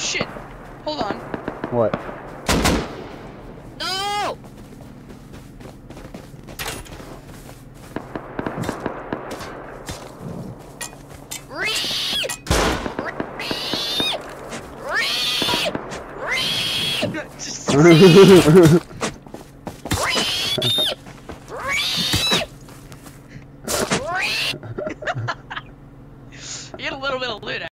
shit! Hold on. What? No! you get a little bit of loot